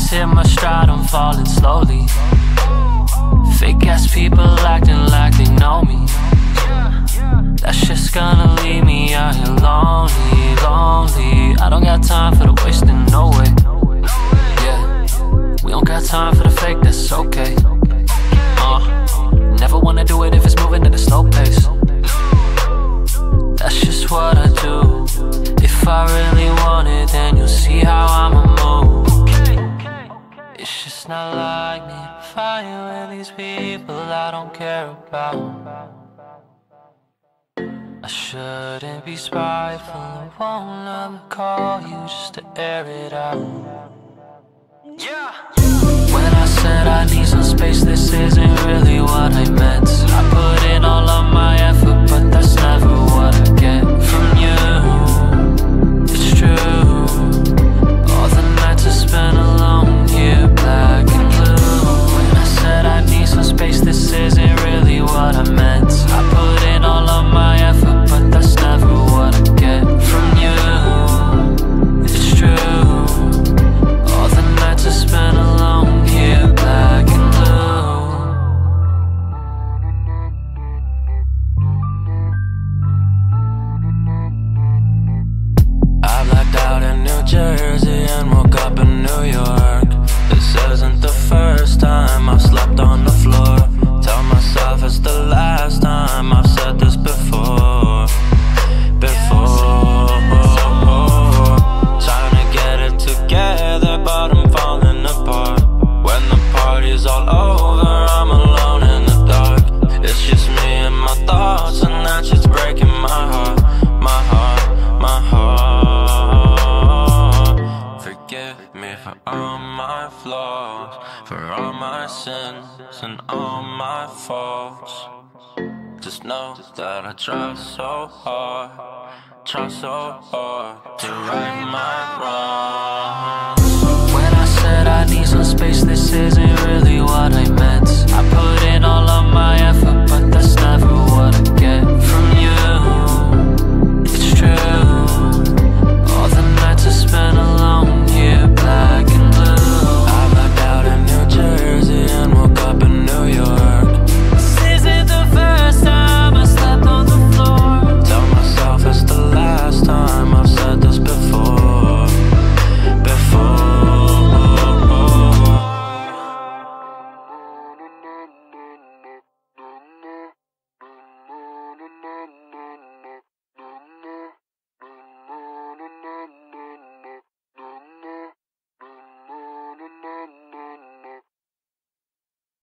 just hit my stride, I'm falling slowly. Fake ass people acting like they know me. That's just gonna leave me out here lonely, lonely. I don't got time for the wasting, no way. Yeah, we don't got time for the fake, that's okay. Uh, never wanna do it if it's moving at a slow pace. That's just what I do. If I really want it, then you'll see how move. It's just not like me fighting with these people I don't care about. I shouldn't be spiteful, I won't ever call you just to air it out. Yeah. When I said I need some space, this isn't really what I meant. All over, I'm alone in the dark. It's just me and my thoughts, and that's just breaking my heart. My heart, my heart. Forgive me for all my flaws, for all my sins and all my faults. Just know that I try so hard, try so hard to right my wrongs. I need some space, this isn't really what I meant. I put